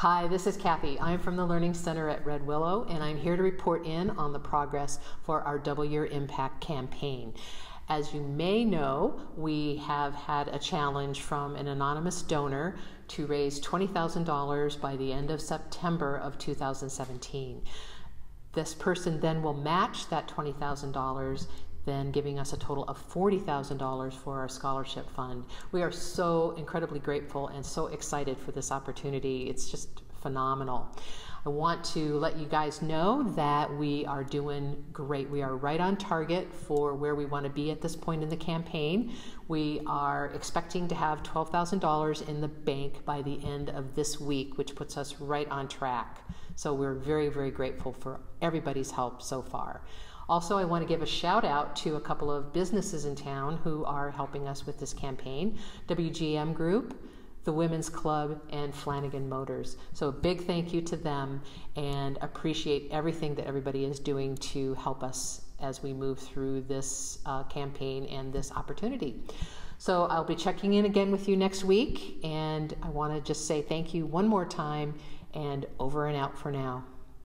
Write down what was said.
Hi, this is Kathy. I'm from the Learning Center at Red Willow, and I'm here to report in on the progress for our Double Your Impact campaign. As you may know, we have had a challenge from an anonymous donor to raise $20,000 by the end of September of 2017. This person then will match that $20,000 then giving us a total of $40,000 for our scholarship fund. We are so incredibly grateful and so excited for this opportunity. It's just phenomenal. I want to let you guys know that we are doing great. We are right on target for where we want to be at this point in the campaign. We are expecting to have $12,000 in the bank by the end of this week, which puts us right on track. So we're very, very grateful for everybody's help so far. Also, I want to give a shout out to a couple of businesses in town who are helping us with this campaign WGM Group, the Women's Club, and Flanagan Motors. So, a big thank you to them and appreciate everything that everybody is doing to help us as we move through this uh, campaign and this opportunity. So, I'll be checking in again with you next week, and I want to just say thank you one more time and over and out for now.